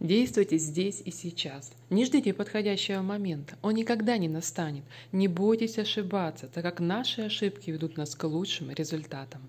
Действуйте здесь и сейчас. Не ждите подходящего момента. Он никогда не настанет. Не бойтесь ошибаться, так как наши ошибки ведут нас к лучшим результатам.